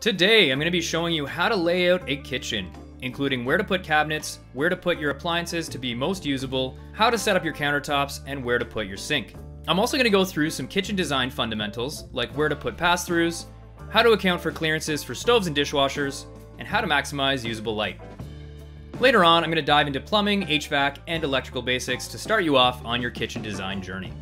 Today, I'm going to be showing you how to lay out a kitchen, including where to put cabinets, where to put your appliances to be most usable, how to set up your countertops, and where to put your sink. I'm also going to go through some kitchen design fundamentals, like where to put pass-throughs, how to account for clearances for stoves and dishwashers, and how to maximize usable light. Later on, I'm going to dive into plumbing, HVAC, and electrical basics to start you off on your kitchen design journey.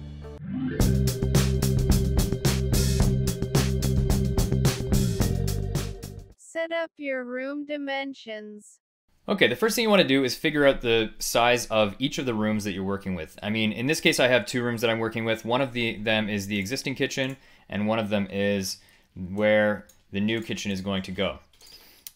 Set up your room dimensions. Okay, the first thing you want to do is figure out the size of each of the rooms that you're working with. I mean, in this case, I have two rooms that I'm working with. One of the them is the existing kitchen, and one of them is where the new kitchen is going to go.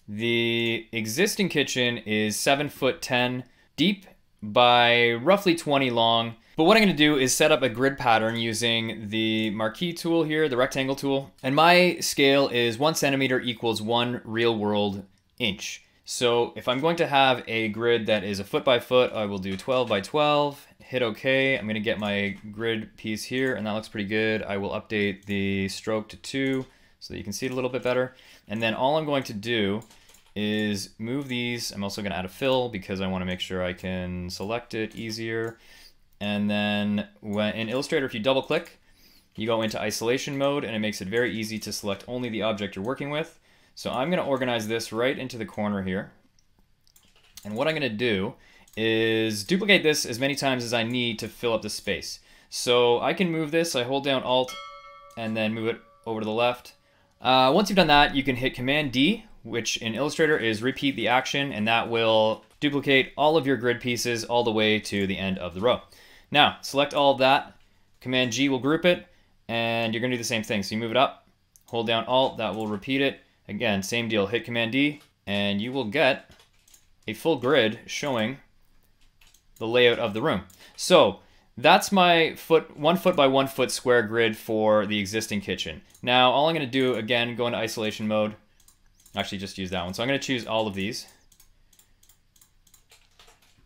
The existing kitchen is 7 foot 10 deep by roughly 20 long. But what I'm going to do is set up a grid pattern using the marquee tool here, the rectangle tool. And my scale is 1 centimeter equals 1 real world inch. So if I'm going to have a grid that is a foot by foot, I will do 12 by 12, hit OK. I'm going to get my grid piece here, and that looks pretty good. I will update the stroke to 2 so that you can see it a little bit better. And then all I'm going to do is move these. I'm also going to add a fill because I want to make sure I can select it easier. And then when, in Illustrator, if you double click, you go into isolation mode and it makes it very easy to select only the object you're working with. So I'm going to organize this right into the corner here. And what I'm going to do is duplicate this as many times as I need to fill up the space. So I can move this, I hold down Alt and then move it over to the left. Uh, once you've done that, you can hit Command D, which in Illustrator is repeat the action, and that will duplicate all of your grid pieces all the way to the end of the row. Now, select all of that, Command G will group it, and you're gonna do the same thing. So you move it up, hold down Alt, that will repeat it. Again, same deal, hit Command D, and you will get a full grid showing the layout of the room. So that's my foot one foot by one foot square grid for the existing kitchen. Now all I'm gonna do, again, go into isolation mode. Actually just use that one. So I'm gonna choose all of these.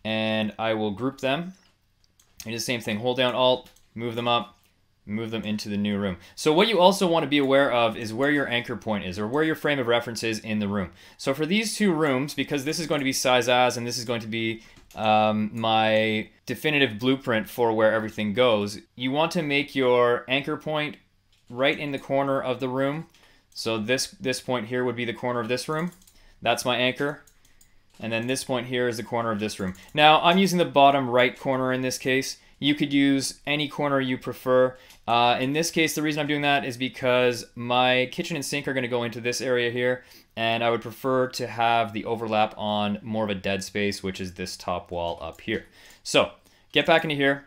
And I will group them and the same thing, hold down Alt, move them up, move them into the new room. So what you also want to be aware of is where your anchor point is or where your frame of reference is in the room. So for these two rooms, because this is going to be size as and this is going to be um, my definitive blueprint for where everything goes, you want to make your anchor point right in the corner of the room. So this, this point here would be the corner of this room. That's my anchor. And then this point here is the corner of this room. Now, I'm using the bottom right corner in this case. You could use any corner you prefer. Uh, in this case, the reason I'm doing that is because my kitchen and sink are going to go into this area here, and I would prefer to have the overlap on more of a dead space, which is this top wall up here. So, get back into here.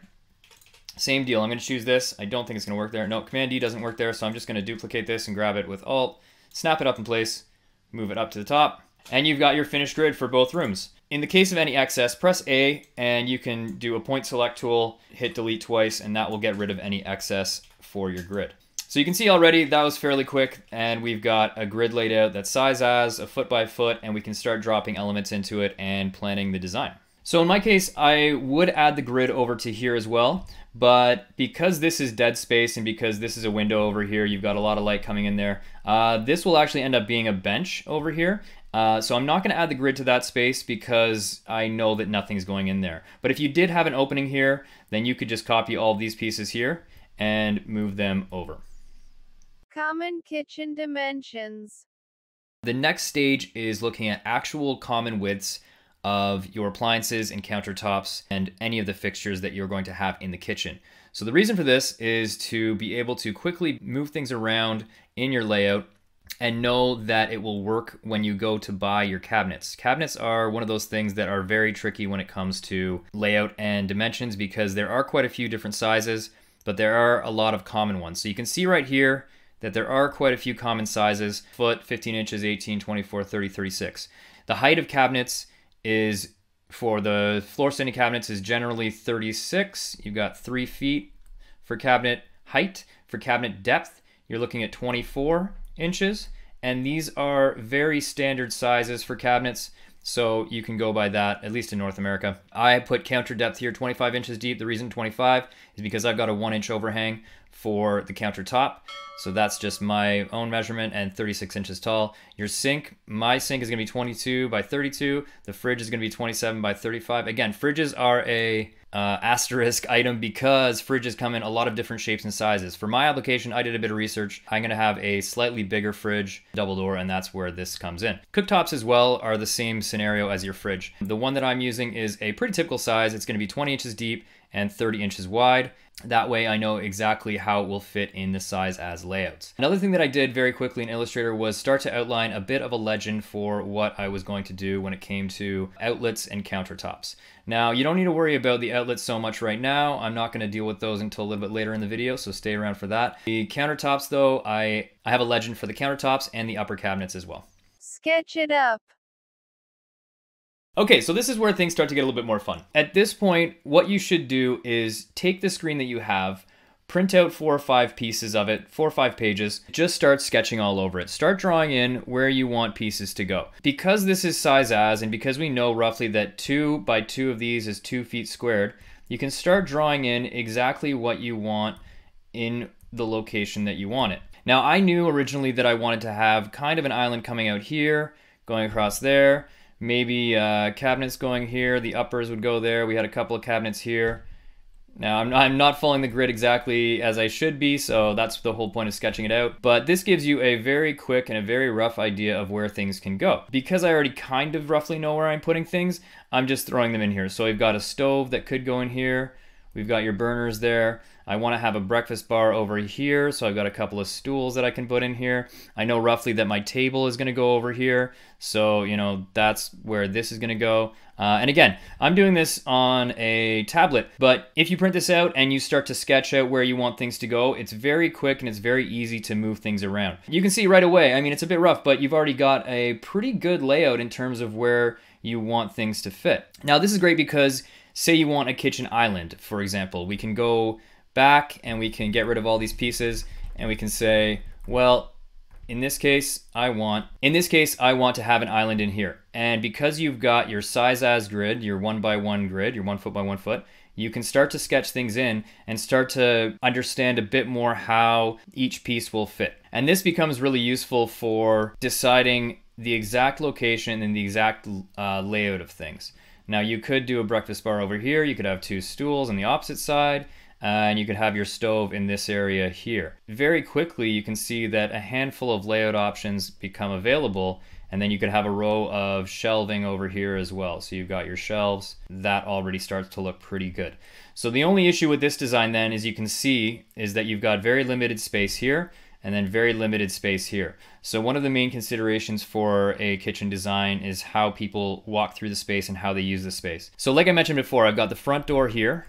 Same deal. I'm going to choose this. I don't think it's going to work there. No, Command D doesn't work there, so I'm just going to duplicate this and grab it with Alt, snap it up in place, move it up to the top, and you've got your finished grid for both rooms. In the case of any excess, press A and you can do a point select tool, hit delete twice, and that will get rid of any excess for your grid. So you can see already that was fairly quick and we've got a grid laid out that's size as, a foot by foot, and we can start dropping elements into it and planning the design. So in my case, I would add the grid over to here as well, but because this is dead space and because this is a window over here, you've got a lot of light coming in there, uh, this will actually end up being a bench over here, uh, so I'm not going to add the grid to that space because I know that nothing's going in there. But if you did have an opening here, then you could just copy all these pieces here and move them over. Common kitchen dimensions. The next stage is looking at actual common widths of your appliances and countertops and any of the fixtures that you're going to have in the kitchen. So the reason for this is to be able to quickly move things around in your layout and know that it will work when you go to buy your cabinets. Cabinets are one of those things that are very tricky when it comes to layout and dimensions because there are quite a few different sizes, but there are a lot of common ones. So you can see right here that there are quite a few common sizes, foot, 15 inches, 18, 24, 30, 36. The height of cabinets is for the floor standing cabinets is generally 36. You've got three feet for cabinet height. For cabinet depth, you're looking at 24 inches. And these are very standard sizes for cabinets. So you can go by that, at least in North America. I put counter depth here 25 inches deep. The reason 25 is because I've got a one inch overhang for the countertop. So that's just my own measurement and 36 inches tall. Your sink, my sink is gonna be 22 by 32. The fridge is gonna be 27 by 35. Again, fridges are a uh, asterisk item because fridges come in a lot of different shapes and sizes. For my application, I did a bit of research. I'm gonna have a slightly bigger fridge, double door, and that's where this comes in. Cooktops as well are the same scenario as your fridge. The one that I'm using is a pretty typical size. It's gonna be 20 inches deep and 30 inches wide. That way I know exactly how it will fit in the size as layouts. Another thing that I did very quickly in Illustrator was start to outline a bit of a legend for what I was going to do when it came to outlets and countertops. Now, you don't need to worry about the outlets so much right now. I'm not going to deal with those until a little bit later in the video, so stay around for that. The countertops though, I, I have a legend for the countertops and the upper cabinets as well. Sketch it up. Okay, so this is where things start to get a little bit more fun. At this point, what you should do is take the screen that you have, print out four or five pieces of it, four or five pages, just start sketching all over it. Start drawing in where you want pieces to go. Because this is size as, and because we know roughly that two by two of these is two feet squared, you can start drawing in exactly what you want in the location that you want it. Now, I knew originally that I wanted to have kind of an island coming out here, going across there, maybe uh, cabinets going here, the uppers would go there. We had a couple of cabinets here. Now, I'm, I'm not following the grid exactly as I should be, so that's the whole point of sketching it out. But this gives you a very quick and a very rough idea of where things can go. Because I already kind of roughly know where I'm putting things, I'm just throwing them in here. So we've got a stove that could go in here. We've got your burners there. I want to have a breakfast bar over here, so I've got a couple of stools that I can put in here. I know roughly that my table is going to go over here, so you know that's where this is going to go. Uh, and again, I'm doing this on a tablet, but if you print this out and you start to sketch out where you want things to go, it's very quick and it's very easy to move things around. You can see right away, I mean, it's a bit rough, but you've already got a pretty good layout in terms of where you want things to fit. Now, this is great because say you want a kitchen island, for example, we can go back and we can get rid of all these pieces and we can say, well, in this case, I want, in this case, I want to have an island in here. And because you've got your size as grid, your one by one grid, your one foot by one foot, you can start to sketch things in and start to understand a bit more how each piece will fit. And this becomes really useful for deciding the exact location and the exact uh, layout of things. Now you could do a breakfast bar over here, you could have two stools on the opposite side, and you could have your stove in this area here. Very quickly you can see that a handful of layout options become available and then you could have a row of shelving over here as well. So you've got your shelves, that already starts to look pretty good. So the only issue with this design then as you can see is that you've got very limited space here and then very limited space here. So one of the main considerations for a kitchen design is how people walk through the space and how they use the space. So like I mentioned before, I've got the front door here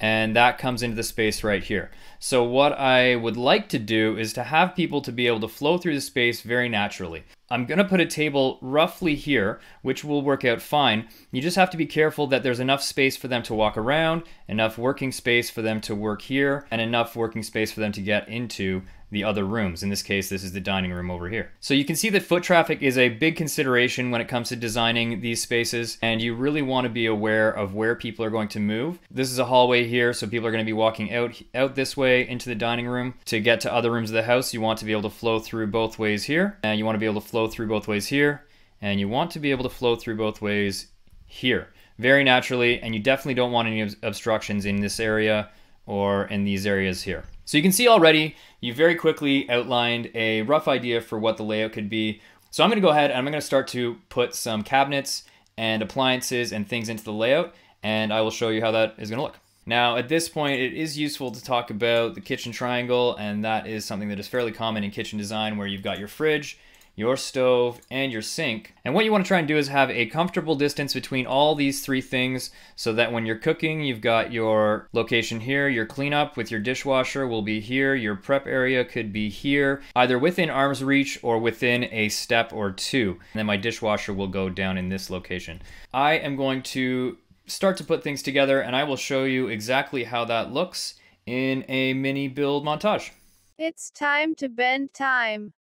and that comes into the space right here. So what I would like to do is to have people to be able to flow through the space very naturally. I'm gonna put a table roughly here, which will work out fine. You just have to be careful that there's enough space for them to walk around, enough working space for them to work here, and enough working space for them to get into the other rooms. In this case, this is the dining room over here. So you can see that foot traffic is a big consideration when it comes to designing these spaces, and you really want to be aware of where people are going to move. This is a hallway here, so people are going to be walking out, out this way into the dining room. To get to other rooms of the house, you want to be able to flow through both ways here, and you want to be able to flow through both ways here, and you want to be able to flow through both ways here very naturally, and you definitely don't want any obstructions in this area or in these areas here. So you can see already, you very quickly outlined a rough idea for what the layout could be. So I'm gonna go ahead and I'm gonna start to put some cabinets and appliances and things into the layout, and I will show you how that is gonna look. Now, at this point, it is useful to talk about the kitchen triangle, and that is something that is fairly common in kitchen design where you've got your fridge, your stove, and your sink. And what you want to try and do is have a comfortable distance between all these three things so that when you're cooking, you've got your location here, your cleanup with your dishwasher will be here, your prep area could be here, either within arm's reach or within a step or two. And then my dishwasher will go down in this location. I am going to start to put things together and I will show you exactly how that looks in a mini build montage. It's time to bend time.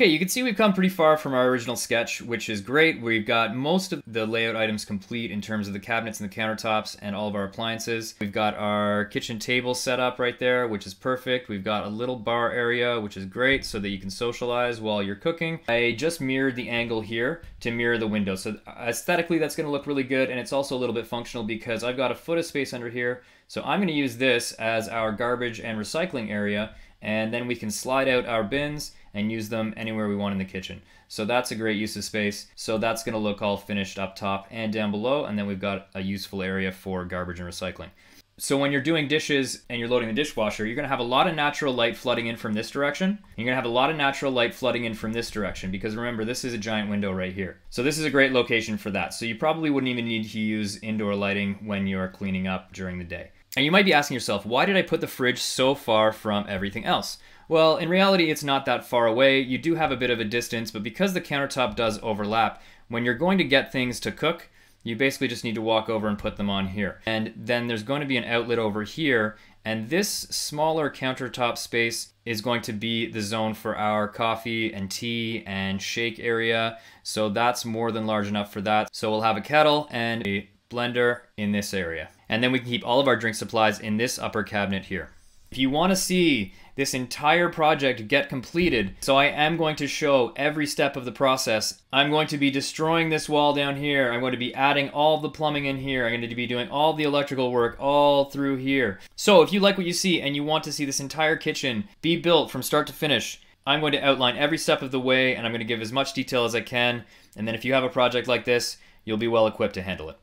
Okay, you can see we've come pretty far from our original sketch, which is great. We've got most of the layout items complete in terms of the cabinets and the countertops and all of our appliances. We've got our kitchen table set up right there, which is perfect. We've got a little bar area, which is great so that you can socialize while you're cooking. I just mirrored the angle here to mirror the window. So aesthetically, that's gonna look really good. And it's also a little bit functional because I've got a foot of space under here. So I'm gonna use this as our garbage and recycling area. And then we can slide out our bins and use them anywhere we want in the kitchen. So that's a great use of space. So that's gonna look all finished up top and down below, and then we've got a useful area for garbage and recycling. So when you're doing dishes and you're loading the dishwasher, you're gonna have a lot of natural light flooding in from this direction. You're gonna have a lot of natural light flooding in from this direction because remember, this is a giant window right here. So this is a great location for that. So you probably wouldn't even need to use indoor lighting when you're cleaning up during the day. And you might be asking yourself, why did I put the fridge so far from everything else? Well, in reality, it's not that far away. You do have a bit of a distance, but because the countertop does overlap, when you're going to get things to cook, you basically just need to walk over and put them on here. And then there's going to be an outlet over here, and this smaller countertop space is going to be the zone for our coffee and tea and shake area. So that's more than large enough for that. So we'll have a kettle and a blender in this area. And then we can keep all of our drink supplies in this upper cabinet here. If you want to see this entire project get completed, so I am going to show every step of the process. I'm going to be destroying this wall down here. I'm going to be adding all the plumbing in here. I'm going to be doing all the electrical work all through here. So if you like what you see and you want to see this entire kitchen be built from start to finish, I'm going to outline every step of the way and I'm going to give as much detail as I can. And then if you have a project like this, you'll be well equipped to handle it.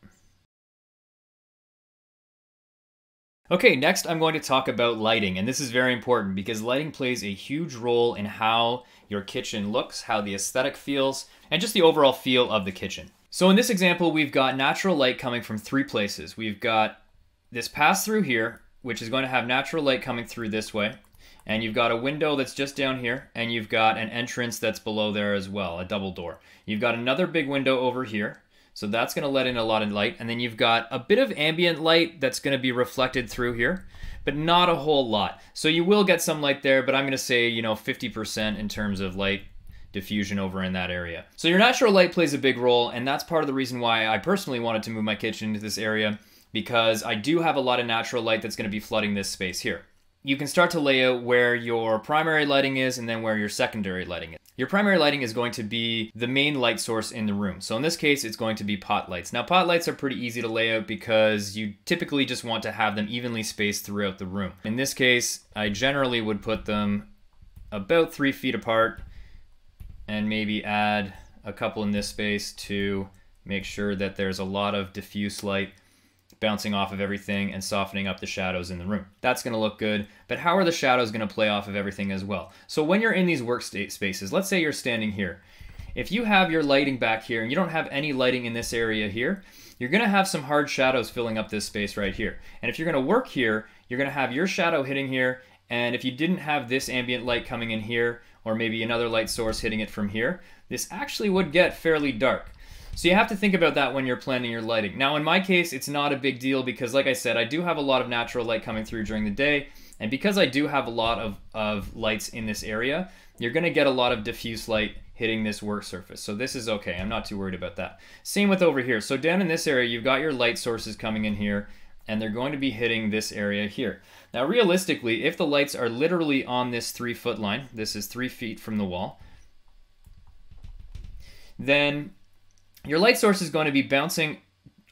Okay, next I'm going to talk about lighting, and this is very important because lighting plays a huge role in how your kitchen looks, how the aesthetic feels, and just the overall feel of the kitchen. So in this example, we've got natural light coming from three places. We've got this pass through here, which is going to have natural light coming through this way, and you've got a window that's just down here, and you've got an entrance that's below there as well, a double door. You've got another big window over here, so that's going to let in a lot of light. And then you've got a bit of ambient light that's going to be reflected through here, but not a whole lot. So you will get some light there, but I'm going to say, you know, 50% in terms of light diffusion over in that area. So your natural light plays a big role, and that's part of the reason why I personally wanted to move my kitchen into this area because I do have a lot of natural light that's going to be flooding this space here you can start to lay out where your primary lighting is and then where your secondary lighting is. Your primary lighting is going to be the main light source in the room. So in this case, it's going to be pot lights. Now pot lights are pretty easy to lay out because you typically just want to have them evenly spaced throughout the room. In this case, I generally would put them about three feet apart and maybe add a couple in this space to make sure that there's a lot of diffuse light bouncing off of everything and softening up the shadows in the room. That's going to look good, but how are the shadows going to play off of everything as well? So when you're in these workspaces, spaces, let's say you're standing here. If you have your lighting back here and you don't have any lighting in this area here, you're to have some hard shadows filling up this space right here. And if you're going to work here, you're going to have your shadow hitting here, and if you didn't have this ambient light coming in here, or maybe another light source hitting it from here, this actually would get fairly dark. So you have to think about that when you're planning your lighting. Now in my case, it's not a big deal because like I said, I do have a lot of natural light coming through during the day. And because I do have a lot of, of lights in this area, you're gonna get a lot of diffuse light hitting this work surface. So this is okay, I'm not too worried about that. Same with over here. So down in this area, you've got your light sources coming in here and they're going to be hitting this area here. Now realistically, if the lights are literally on this three foot line, this is three feet from the wall, then your light source is going to be bouncing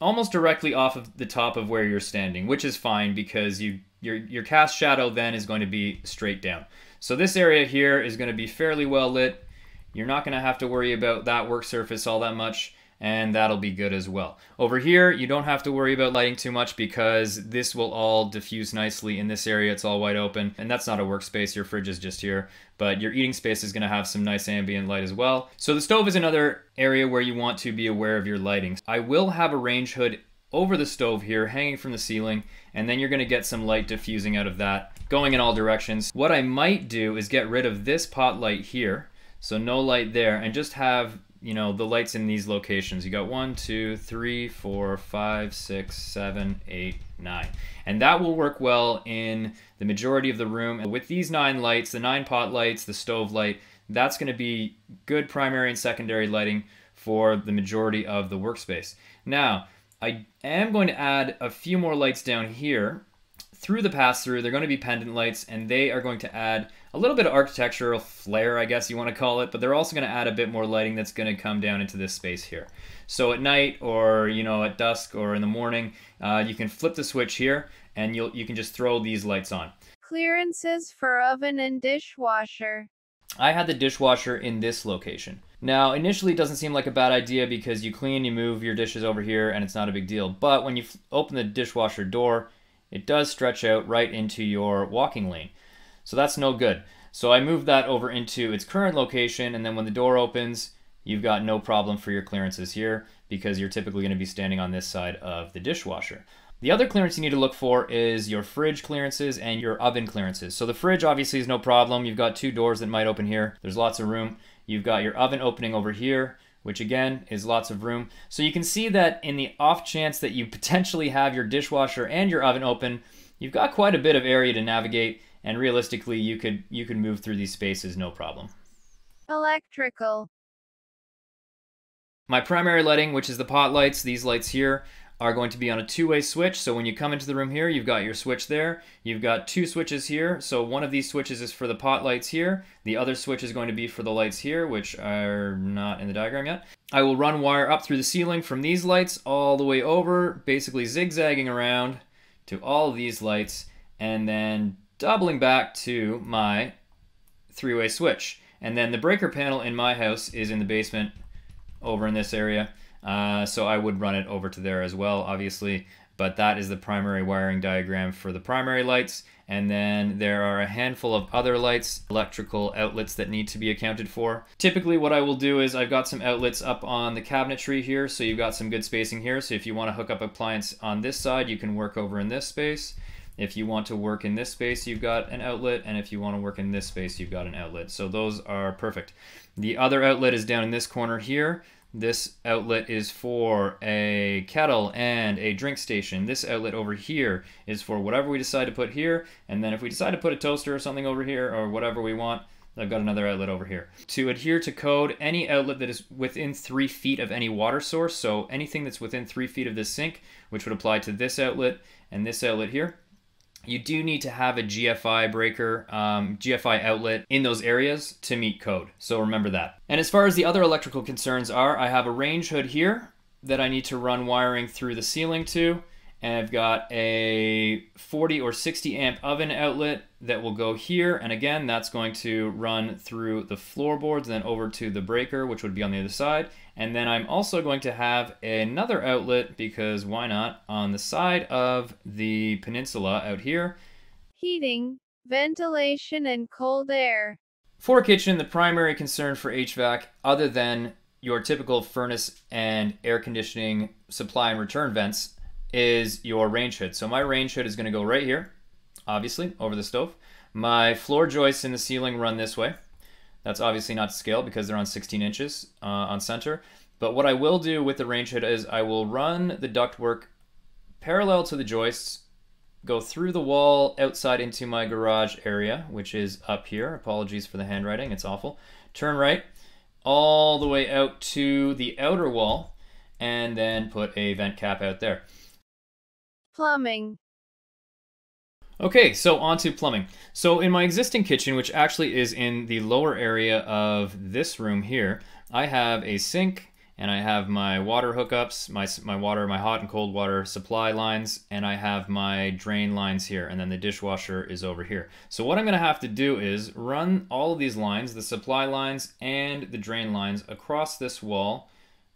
almost directly off of the top of where you're standing, which is fine because you your your cast shadow then is going to be straight down. So this area here is going to be fairly well lit. You're not going to have to worry about that work surface all that much and that'll be good as well. Over here, you don't have to worry about lighting too much because this will all diffuse nicely in this area. It's all wide open, and that's not a workspace. Your fridge is just here, but your eating space is gonna have some nice ambient light as well. So the stove is another area where you want to be aware of your lighting. I will have a range hood over the stove here, hanging from the ceiling, and then you're gonna get some light diffusing out of that, going in all directions. What I might do is get rid of this pot light here, so no light there, and just have you know, the lights in these locations. You got one, two, three, four, five, six, seven, eight, nine. And that will work well in the majority of the room. With these nine lights, the nine pot lights, the stove light, that's going to be good primary and secondary lighting for the majority of the workspace. Now, I am going to add a few more lights down here through the pass through. They're going to be pendant lights and they are going to add a little bit of architectural flair, I guess you want to call it, but they're also going to add a bit more lighting that's going to come down into this space here. So at night or, you know, at dusk or in the morning, uh, you can flip the switch here and you'll, you can just throw these lights on. Clearances for oven and dishwasher. I had the dishwasher in this location. Now, initially it doesn't seem like a bad idea because you clean, you move your dishes over here, and it's not a big deal. But when you open the dishwasher door, it does stretch out right into your walking lane. So that's no good. So I moved that over into its current location, and then when the door opens, you've got no problem for your clearances here because you're typically going to be standing on this side of the dishwasher. The other clearance you need to look for is your fridge clearances and your oven clearances. So the fridge obviously is no problem. You've got two doors that might open here. There's lots of room. You've got your oven opening over here, which again is lots of room. So you can see that in the off chance that you potentially have your dishwasher and your oven open, you've got quite a bit of area to navigate and realistically you could you could move through these spaces no problem. Electrical. My primary lighting, which is the pot lights, these lights here, are going to be on a two-way switch. So when you come into the room here, you've got your switch there. You've got two switches here. So one of these switches is for the pot lights here. The other switch is going to be for the lights here, which are not in the diagram yet. I will run wire up through the ceiling from these lights all the way over, basically zigzagging around to all of these lights, and then doubling back to my three-way switch. And then the breaker panel in my house is in the basement over in this area. Uh, so I would run it over to there as well, obviously. But that is the primary wiring diagram for the primary lights. And then there are a handful of other lights, electrical outlets that need to be accounted for. Typically what I will do is I've got some outlets up on the cabinetry here, so you've got some good spacing here. So if you want to hook up appliance on this side, you can work over in this space. If you want to work in this space, you've got an outlet, and if you want to work in this space, you've got an outlet. So those are perfect. The other outlet is down in this corner here. This outlet is for a kettle and a drink station. This outlet over here is for whatever we decide to put here. And then if we decide to put a toaster or something over here or whatever we want, I've got another outlet over here. To adhere to code, any outlet that is within three feet of any water source, so anything that's within three feet of this sink, which would apply to this outlet and this outlet here, you do need to have a GFI breaker, um, GFI outlet in those areas to meet code. So remember that. And as far as the other electrical concerns are, I have a range hood here that I need to run wiring through the ceiling to and I've got a 40 or 60 amp oven outlet that will go here. And again that's going to run through the floorboards then over to the breaker which would be on the other side. And then I'm also going to have another outlet because why not on the side of the peninsula out here. Heating ventilation and cold air. For a kitchen the primary concern for HVAC other than your typical furnace and air conditioning supply and return vents is your range hood. So my range hood is going to go right here, obviously, over the stove. My floor joists in the ceiling run this way. That's obviously not to scale because they're on 16 inches uh, on center. But what I will do with the range hood is I will run the ductwork parallel to the joists, go through the wall outside into my garage area, which is up here. Apologies for the handwriting, it's awful. Turn right, all the way out to the outer wall, and then put a vent cap out there. Plumbing. Okay, so on to plumbing. So in my existing kitchen, which actually is in the lower area of this room here, I have a sink and I have my water hookups, my, my water, my hot and cold water supply lines, and I have my drain lines here, and then the dishwasher is over here. So what I'm gonna have to do is run all of these lines, the supply lines and the drain lines across this wall,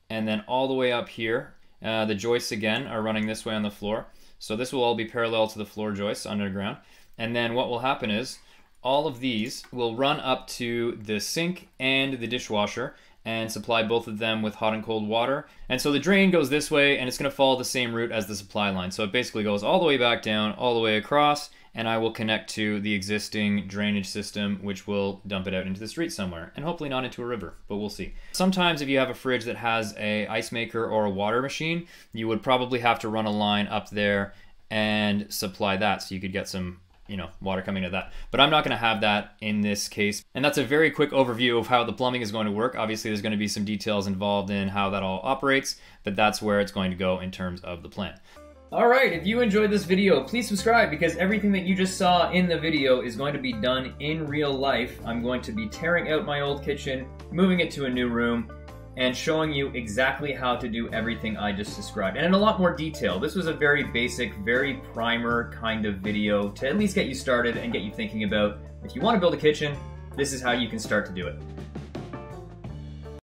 and then all the way up here. Uh, the joists again are running this way on the floor. So this will all be parallel to the floor joists underground. And then what will happen is all of these will run up to the sink and the dishwasher and supply both of them with hot and cold water. And so the drain goes this way and it's going to follow the same route as the supply line. So it basically goes all the way back down, all the way across, and I will connect to the existing drainage system, which will dump it out into the street somewhere, and hopefully not into a river, but we'll see. Sometimes if you have a fridge that has a ice maker or a water machine, you would probably have to run a line up there and supply that so you could get some you know, water coming to that. But I'm not going to have that in this case. And that's a very quick overview of how the plumbing is going to work. Obviously, there's going to be some details involved in how that all operates, but that's where it's going to go in terms of the plan. Alright, if you enjoyed this video, please subscribe because everything that you just saw in the video is going to be done in real life. I'm going to be tearing out my old kitchen, moving it to a new room, and showing you exactly how to do everything I just described, and in a lot more detail. This was a very basic, very primer kind of video to at least get you started and get you thinking about if you want to build a kitchen, this is how you can start to do it.